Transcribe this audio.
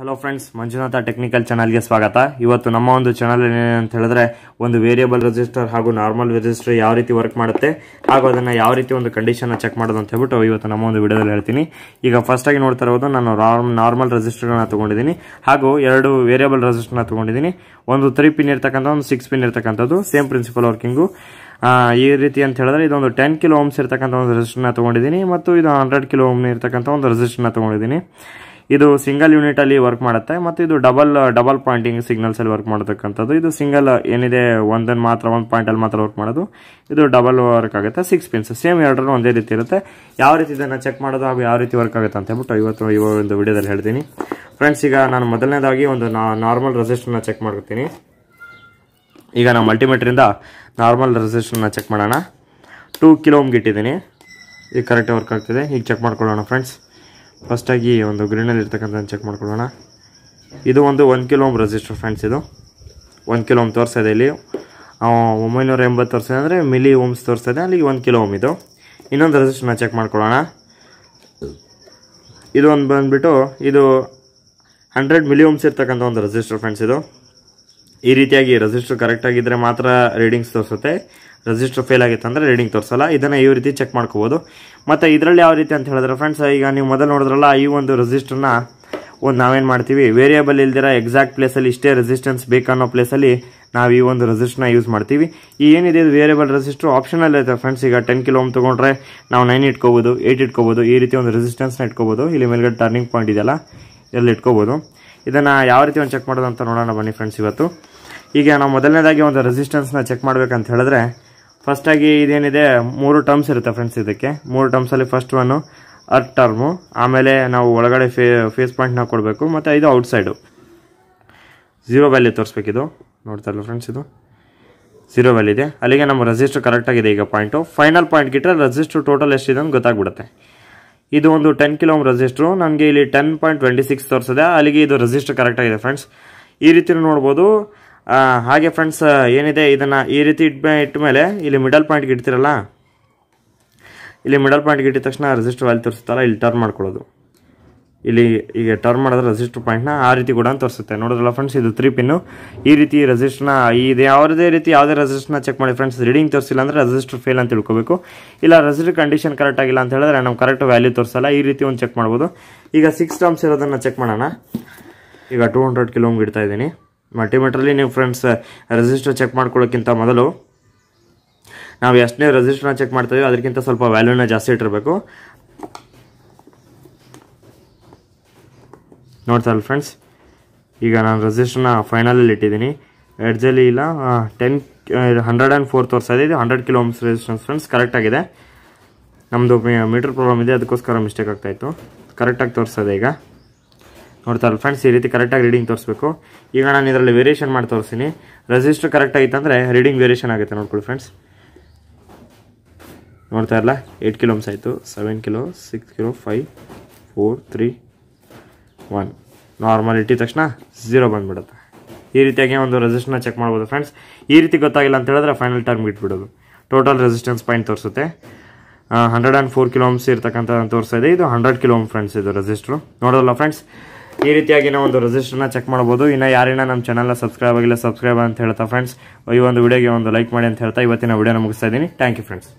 Hello friends Manjunatha technical ಚಾನಲ್ಗೆ ಸ್ವಾಗತ. ಇವತ್ತು ನಮ್ಮ ಒಂದು ಚಾನಲ್ ಅಂತ ಹೇಳಿದ್ರೆ, ಒಂದು ವೇರಿಯಬಲ್ ರಿಜಿಸ್ಟರ್ ಹಾಗೂ ನಾರ್ಮಲ್ ರಿಜಿಸ್ಟರ್ ಯಾವ ರೀತಿ ವರ್ಕ್ ಮಾಡುತ್ತೆ, ಹಾಗೂ ಅದನ್ನು ಯಾವ ರೀತಿ ಒಂದು ಕಂಡೀಷನ್ ಚೆಕ್ ಮಾಡೋದು ಅಂತ ಹೇಳ್ಬಿಟ್ಟು ಇವತ್ತು ನಮ್ಮ ಒಂದು ವಿಡಿಯೋದಲ್ಲಿ ಹೇಳ್ತೀನಿ. ಈಗ ಫಸ್ಟ್ ಆಗಿ ನೋಡ್ತಾ ಇರೋದು, ನಾನು ನಾರ್ಮಲ್ ರಿಜಿಸ್ಟರ್ನ ತಗೊಂಡಿದ್ದೀನಿ, ಹಾಗೂ ಎರಡು ವೇರಿಯಬಲ್ ರಿಜಿಸ್ಟರ್ನ ತಗೊಂಡಿದ್ದೀನಿ. ಒಂದು ತ್ರೀ ಪಿನ್ ಇರ್ತಕ್ಕಂಥ ಒಂದು ಸಿಕ್ಸ್ ಪಿನ್ ಇರ್ತಕ್ಕಂಥದ್ದು ಸೇಮ್ ಪ್ರಿನ್ಸಿಪಲ್ ವರ್ಕಿಂಗು ಈ ರೀತಿ ಅಂತ ಹೇಳಿದ್ರೆ ಇದೊಂದು ಟೆನ್ ಕಿಲೋ ಓಮ್ಸ್ ಇರ್ತಕ್ಕಂಥ ಒಂದು ರಿಜಿಸ್ಟರ್ನ ತಗೊಂಡಿದ್ದೀನಿ, ಮತ್ತು ಇದು ಹಂಡ್ರೆಡ್ ಕಿಲೋ ಓಮ್ ಇರ್ತಕ್ಕಂಥ ಒಂದು ರಿಜಿಸ್ಟರ್ನ ತಗೊಂಡಿದ್ದೀನಿ. ಇದು ಸಿಂಗಲ್ ಯೂನಿಟ್ ಅಲ್ಲಿ ವರ್ಕ್ ಮಾಡುತ್ತೆ, ಮತ್ತು ಇದು ಡಬಲ್ ಡಬಲ್ ಪಾಯಿಂಟಿಂಗ್ ಸಿಗ್ನಲ್ಸ್ ಅಲ್ಲಿ ವರ್ಕ್ ಮಾಡತಕ್ಕಂಥದ್ದು. ಇದು ಸಿಂಗಲ್ ಏನಿದೆ ಒಂದನ್ನು ಮಾತ್ರ, ಒಂದು ಪಾಯಿಂಟ್ ಅಲ್ಲಿ ಮಾತ್ರ ವರ್ಕ್ ಮಾಡೋದು. ಇದು ಡಬಲ್ ವರ್ಕ್ ಆಗುತ್ತೆ ಸಿಕ್ಸ್ ಪಿನ್ಸ್ ಸೇಮ್ ಎರಡರೂ ಒಂದೇ ರೀತಿ ಇರುತ್ತೆ. ಯಾವ ರೀತಿ ಇದನ್ನು ಚೆಕ್ ಮಾಡೋದು ಹಾಗೂ ಯಾವ ರೀತಿ ವರ್ಕ್ ಆಗುತ್ತೆ ಅಂತ ಹೇಳ್ಬಿಟ್ಟು ಇವತ್ತು ಈ ಒಂದು ವಿಡಿಯೋದಲ್ಲಿ ಹೇಳ್ತೀನಿ. ಫ್ರೆಂಡ್ಸ್ ಈಗ ನಾನು ಮೊದಲನೇದಾಗಿ ಒಂದು ನಾರ್ಮಲ್ ರೆಸಿಸ್ಟರ್ನ ಚೆಕ್ ಮಾಡ್ತೀನಿ ಈಗ ನಾವು ಮಲ್ಟಿಮೀಟ್ರಿಂದ ನಾರ್ಮಲ್ ರೆಸಿಸ್ಟರ್ನ ಚೆಕ್ ಮಾಡೋಣ. ಟೂ ಕಿಲೋ ಓಮ್ಗೆ ಇಟ್ಟಿದ್ದೀನಿ ಈಗ ಕರೆಕ್ಟ್ ವರ್ಕ್ ಆಗ್ತಿದೆ. ಈಗ ಚೆಕ್ ಮಾಡ್ಕೊಳ್ಳೋಣ ಫ್ರೆಂಡ್ಸ್ ಫಸ್ಟಾಗಿ ಒಂದು ಗ್ರೀನಲ್ಲಿ ಇರ್ತಕ್ಕಂಥ ಚೆಕ್ ಮಾಡ್ಕೊಳ್ಳೋಣ. ಇದು ಒಂದು one kilo ohm resistor friends ಇದು. ಒನ್ ಕಿಲೋ ಓಮ್ ತೋರಿಸ್ತಾ ಇಲ್ಲಿ. ಒಂಬೈನೂರ ಎಂಬತ್ತು ತೋರಿಸ್ತಾ ಅಂದರೆ ಮಿಲಿ ಓಮ್ಸ್ ತೋರಿಸ್ತಾ ಇದೆ, ಅಲ್ಲಿಗೆ ಒಂದು ಕಿಲೋ ಓಮ್ ಇದು. ಇನ್ನೊಂದು ರೆಸಿಸ್ಟರ್ನ ಚೆಕ್ ಮಾಡ್ಕೊಳ್ಳೋಣ. ಇದು ಒಂದು ಬಂದುಬಿಟ್ಟು ಇದು ಹಂಡ್ರೆಡ್ ಮಿಲಿ ಓಮ್ಸ್ ಇರ್ತಕ್ಕಂಥ ಒಂದು ರೆಸಿಸ್ಟರ್ ಫ್ರೆಂಡ್ಸ್ ಇದು. ಈ ರೀತಿಯಾಗಿ ರೆಸಿಸ್ಟರ್ ಕರೆಕ್ಟ್ ಆಗಿದ್ರೆ ಮಾತ್ರ ರೀಡಿಂಗ್ಸ್ ತೋರಿಸುತ್ತೆ. ರೆಸಿಸ್ಟರ್ ಫೇಲ್ ಆಗಿತ್ತು ಅಂದರೆ ರೀಡಿಂಗ್ ತೋರಿಸಲ್ಲ. ಇದನ್ನು ಈ ರೀತಿ ಚೆಕ್ ಮಾಡ್ಕೋಬೋದು. ಮತ್ತು ಇದರಲ್ಲಿ ಯಾವ ರೀತಿ ಅಂತ ಹೇಳಿದ್ರೆ ಫ್ರೆಂಡ್ಸ್ ಈಗ ನೀವು ಮೊದಲು ನೋಡಿದ್ರಲ್ಲ, ಈ ಒಂದು ರೆಸಿಸ್ಟರ್ನ ಒಂದು ನಾವೇನು ಮಾಡ್ತೀವಿ? ವೇರಿಯಬಲ್ ಇಲ್ದಿರ ಎಕ್ಸಾಕ್ಟ್ ಪ್ಲೇಸಲ್ಲಿ ಇಷ್ಟೇ ರೆಸಿಸ್ಟೆನ್ಸ್ ಬೇಕನ್ನೋ ಪ್ಲೇಸಲ್ಲಿ ನಾವು ಈ ಒಂದು ರೆಸಿಸ್ಟರ್ನ ಯೂಸ್ ಮಾಡ್ತೀವಿ. ಈ ಏನಿದೆ, ಇದು ವೇರಿಯಬಲ್ ರೆಸಿಸ್ಟರ್ ಆಪ್ಷನಲ್ ಇರುತ್ತೆ ಫ್ರೆಂಡ್ಸ್ ಈಗ ಟೆನ್ ಕಿಲೋ ಓಮ್ ತೊಗೊಂಡ್ರೆ ನಾವು ನೈನ್ ಇಟ್ಕೋಬೋದು ಏಯ್ಟ್ ಇಟ್ಕೋಬೋದು, ಈ ರೀತಿ ಒಂದು ರೆಸಿಸ್ಟೆನ್ಸ್ನ ಇಟ್ಕೋಬೋದು. ಇಲ್ಲಿ ಮೇಲ್ಗಡೆ ಟರ್ನಿಂಗ್ ಪಾಯಿಂಟ್ ಇದೆಯಲ್ಲ ಇಲ್ಲಿ ಇಟ್ಕೋಬೋದು. ಇದನ್ನು ಯಾವ ರೀತಿ ಒಂದು ಚೆಕ್ ಮಾಡೋದು ಅಂತ ನೋಡೋಣ ಬನ್ನಿ ಫ್ರೆಂಡ್ಸ್ ಇವತ್ತು. ಈಗ ನಾವು ಮೊದಲನೇದಾಗಿ ಒಂದು ರೆಸಿಸ್ಟೆನ್ಸ್ನ ಚೆಕ್ ಮಾಡ್ಬೇಕಂತ ಹೇಳಿದ್ರೆ ಫಸ್ಟಾಗಿ ಇದೇನಿದೆ, ಮೂರು ಟರ್ಮ್ಸ್ ಇರುತ್ತೆ ಫ್ರೆಂಡ್ಸ್ ಇದಕ್ಕೆ. ಮೂರು ಟರ್ಮ್ಸಲ್ಲಿ ಫಸ್ಟ್ ಒನ್ನು ಅರ್ ಟರ್ಮು ಆಮೇಲೆ ನಾವು ಒಳಗಡೆ ಫೇ ಫೇಸ್ ಪಾಯಿಂಟ್ನ ಕೊಡಬೇಕು, ಮತ್ತು ಇದು ಔಟ್ಸೈಡು ಝೀರೋ ವ್ಯಾಲ್ಯೂ ತೋರಿಸ್ಬೇಕಿದು. ನೋಡ್ತಾ ಇಲ್ಲ ಫ್ರೆಂಡ್ಸ್ ಇದು? ಝೀರೋ ವ್ಯಾಲ್ಯೂ ಇದೆ. ಅಲ್ಲಿಗೆ ನಮ್ಮ ರೆಜಿಸ್ಟರ್ ಕರೆಕ್ಟಾಗಿದೆ ಈಗ ಪಾಯಿಂಟು ಫೈನಲ್ ಪಾಯಿಂಟ್ ಗಿಟ್ಟರೆ ರೆಜಿಸ್ಟರ್ ಟೋಟಲ್ ಎಷ್ಟಿದೆ ಅಂತ ಗೊತ್ತಾಗ್ಬಿಡುತ್ತೆ. ಇದು ಒಂದು ಟೆನ್ ಕಿಲೋ ರಜಿಸ್ಟ್ರು ನನಗೆ ಇಲ್ಲಿ ಟೆನ್ ಪಾಯಿಂಟ್ ಟ್ವೆಂಟಿ ಸಿಕ್ಸ್ ತೋರಿಸಿದೆ. ಅಲ್ಲಿಗೆ ಇದು ರೆಜಿಸ್ಟರ್ ಕರೆಕ್ಟಾಗಿದೆ ಫ್ರೆಂಡ್ಸ್ ಈ ರೀತಿ ನೋಡ್ಬೋದು. ಹಾಗೆ ಫ್ರೆಂಡ್ಸ್ ಏನಿದೆ? ಇದನ್ನು ಈ ರೀತಿ ಇಟ್ಟ ಇಟ್ಟ ಮೇಲೆ ಇಲ್ಲಿ ಮಿಡಲ್ ಪಾಯಿಂಟ್ಗೆ ಇಡ್ತೀರಲ್ಲ? ಇಲ್ಲಿ ಮಿಡಲ್ ಪಾಯಿಂಟ್ಗೆ ಇಟ್ಟಿದ ತಕ್ಷಣ ರೆಸಿಸ್ಟರ್ ವ್ಯಾಲ್ಯೂ ತೋರಿಸುತ್ತಲ್ಲ, ಇಲ್ಲಿ ಟರ್ನ್ ಮಾಡ್ಕೊಳ್ಳೋದು. ಇಲ್ಲಿ ಈಗ ಟರ್ನ್ ಮಾಡಿದ್ರೆ ರೆಸಿಸ್ಟರ್ ಪಾಯಿಂಟ್ನ ಆ ರೀತಿ ಕೂಡ ತೋರಿಸುತ್ತೆ. ನೋಡಿದ್ರಲ್ಲ ಫ್ರೆಂಡ್ಸ್ ಇದು ತ್ರೀ ಪಿನ್ನು ಈ ರೀತಿ ರೆಸಿಸ್ಟರ್ನ ಇದು ಯಾವುದೇ ರೀತಿ ಯಾವುದೇ ರೆಸಿಸ್ಟರ್ನ ಚೆಕ್ ಮಾಡಿ ಫ್ರೆಂಡ್ಸ್ ರೀಡಿಂಗ್ ತೋರಿಸಿಲ್ಲ ಅಂದರೆ ರೆಸಿಸ್ಟರ್ ಫೇಲ್ ಅಂತ ತಿಳ್ಕೋಬೇಕು. ಇಲ್ಲ ರೆಸಿಸ್ಟರ್ ಕಂಡೀಷನ್ ಕರೆಕ್ಟ್ ಆಗಿಲ್ಲ ಅಂತ ಹೇಳಿದ್ರೆ ನಾವು ಕರೆಕ್ಟ್ ವ್ಯಾಲ್ಯೂ ತೋರಿಸಲ್ಲ. ಈ ರೀತಿ ಒಂದು ಚೆಕ್ ಮಾಡ್ಬೋದು. ಈಗ ಸಿಕ್ಸ್ ಟರ್ಮ್ಸ್ ಇರೋದನ್ನು ಚೆಕ್ ಮಾಡೋಣ. ಈಗ ಟೂ ಹಂಡ್ರೆಡ್ ಕಿಲೋಮ್ ಇಡ್ತಾ ಇದ್ದೀನಿ. ಮಲ್ಟಿಮೀಟ್ರಲ್ಲಿ ನೀವು ಫ್ರೆಂಡ್ಸ್ ರೆಸಿಸ್ಟರ್ ಚೆಕ್ ಮಾಡ್ಕೊಳ್ಳೋಕ್ಕಿಂತ ಮೊದಲು ನಾವು ಎಷ್ಟನೇ ರೆಸಿಸ್ಟರ್ನ ಚೆಕ್ ಮಾಡ್ತೀವಿ ಅದಕ್ಕಿಂತ ಸ್ವಲ್ಪ ವ್ಯಾಲ್ಯೂನ ಜಾಸ್ತಿ ಇಟ್ಟಿರಬೇಕು. ನೋಡ್ತಾರಲ್ಲ ಫ್ರೆಂಡ್ಸ್ ಈಗ ನಾನು ರೆಸಿಸ್ಟರ್ನ ಫೈನಲಲ್ಲಿ ಇಟ್ಟಿದ್ದೀನಿ. ಎಡ್ಜಲ್ಲಿ ಇಲ್ಲ ಟೆನ್ ಹಂಡ್ರೆಡ್ ಆ್ಯಂಡ್ ಫೋರ್ ತೋರಿಸ್ತಾ ಇದೆ. ಇದು hundred kilo ohms resistance friends ಕರೆಕ್ಟಾಗಿದೆ ನಮ್ಮದು ಮೀಟರ್ ಪ್ರಾಬ್ಲಮ್ ಇದೆ, ಅದಕ್ಕೋಸ್ಕರ ಮಿಸ್ಟೇಕ್ ಆಗ್ತಾಯಿತ್ತು ಕರೆಕ್ಟಾಗಿ ತೋರಿಸ್ತಾ ಇದೆ ಈಗ. ನೋಡ್ತಾರಲ್ಲ ಫ್ರೆಂಡ್ಸ್ ಈ ರೀತಿ ಕರೆಕ್ಟಾಗಿ ರೀಡಿಂಗ್ ತೋರಿಸ್ಬೇಕು. ಈಗ ನಾನು ಇದರಲ್ಲಿ ವೇರಿಯೇಷನ್ ಮಾಡಿ ತೋರಿಸ್ತೀನಿ. ರೆಸಿಸ್ಟರ್ ಕರೆಕ್ಟ್ ಆಗಿತ್ತಂದರೆ ರೀಡಿಂಗ್ ವೇರಿಯೇಷನ್ ಆಗುತ್ತೆ ನೋಡ್ಕೊಳ್ಳಿ ಫ್ರೆಂಡ್ಸ್ ನೋಡ್ತಾ ಇರಲ್ಲ ಏಯ್ಟ್ ಕಿಲೋಮ್ಸ್ ಆಯಿತು. Seven kilo six kilo five four three one normal ಇಟ್ಟಿದ ತಕ್ಷಣ ಝೀರೋ ಬಂದುಬಿಡುತ್ತೆ. ಈ ರೀತಿಯಾಗಿ ಒಂದು ರೆಸಿಸ್ಟನ್ನ ಚೆಕ್ ಮಾಡ್ಬೋದು ಫ್ರೆಂಡ್ಸ್ ಈ ರೀತಿ ಗೊತ್ತಾಗಿಲ್ಲ ಅಂತ ಹೇಳಿದ್ರೆ ಫೈನಲ್ ಟರ್ಮ್ ಇಟ್ಬಿಡೋದು. ಟೋಟಲ್ ರೆಸಿಸ್ಟೆನ್ಸ್ ಪಾಯಿಂಟ್ ತೋರಿಸುತ್ತೆ. ಹಂಡ್ರೆಡ್ ಆ್ಯಂಡ್ ಫೋರ್ ಕಿಲೋಮ್ಸ್ ಇರ್ತಕ್ಕಂಥ ತೋರಿಸ್ತಾ ಇದೆ. ಇದು ಹಂಡ್ರೆಡ್ ಕಿಲೋಮ್ ಫ್ರೆಂಡ್ಸ್ ಇದು ರೆಸಿಸ್ಟ್ರು ನೋಡೋದಲ್ಲ ಫ್ರೆಂಡ್ಸ್ ಈ ರೀತಿಯಾಗಿ ನಾವು ಒಂದು ರಿಜಿಸ್ಟರ್ನ ಚೆಕ್ ಮಾಡ್ಬೋದು. ಇನ್ನು ಯಾರಿನ ನಮ್ಮ ಚಾನಲ್ನ ಸಬ್ಸ್ಕ್ರೈಬ್ ಆಗಿಲ್ಲ ಸಬ್ಸ್ಕ್ರೈಬ್ ಅಂತ ಹೇಳ್ತಾ ಫ್ರೆಂಡ್ಸ್ ಈ ಒಂದು ವಿಡಿಯೋಗೆ ಒಂದು ಲೈಕ್ ಮಾಡಿ ಅಂತ ಹೇಳ್ತಾ ಇವತ್ತಿನ ವಿಡಿಯೋನ ಮುಗಿಸ್ತಾ ಇದ್ದೀನಿ. Thank you friends